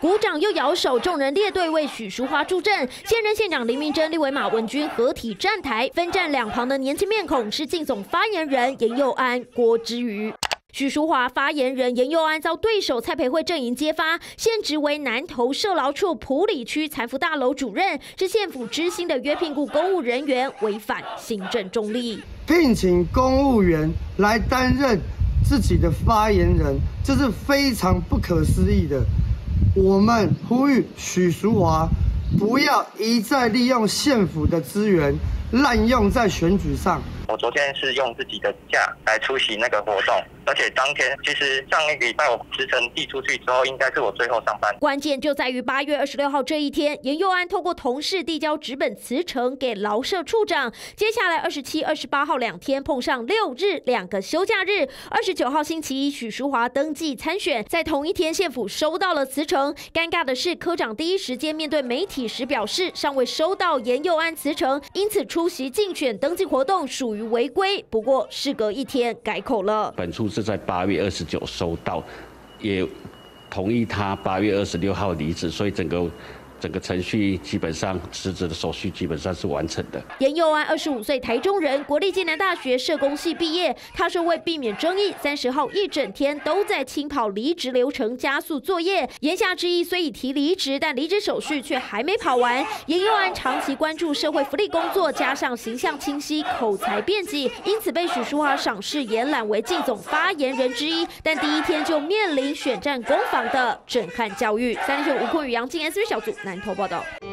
鼓掌又摇手，众人列队为许淑华助阵。现任县长林明珍、立委马文君合体站台，分站两旁的年轻面孔是靳总发言人严佑安、郭之瑜。许淑华发言人严佑安遭对手蔡培慧阵营揭发，现职为南投社劳处埔里区财富大楼主任，是县府知心的约聘雇公务人员，违反行政中立。聘请公务员来担任自己的发言人，这是非常不可思议的。我们呼吁许淑华不要一再利用县府的资源滥用在选举上。我昨天是用自己的假来出席那个活动。而且当天其实上一个礼拜我辞呈递出去之后，应该是我最后上班。关键就在于八月二十六号这一天，严佑安透过同事递交纸本辞呈给劳社处长。接下来二十七、二十八号两天碰上六日两个休假日。二十九号星期一，许淑华登记参选，在同一天县府收到了辞呈。尴尬的是，科长第一时间面对媒体时表示，尚未收到严佑安辞呈，因此出出席竞选登记活动属于违规。不过事隔一天改口了。本处。是在八月二十九收到，也同意他八月二十六号离职，所以整个。整个程序基本上辞职的手续基本上是完成的。严佑安二十五岁，台中人，国立暨南大学社工系毕业。他说为避免争议，三十号一整天都在清跑离职流程，加速作业。言下之意，虽已提离职，但离职手续却还没跑完。严佑安长期关注社会福利工作，加上形象清晰、口才辩捷，因此被许淑华赏识，延揽为靳总发言人之一。但第一天就面临选战攻防的震撼教育。三立新闻吴坤宇、杨静 S V 小组南。头报道。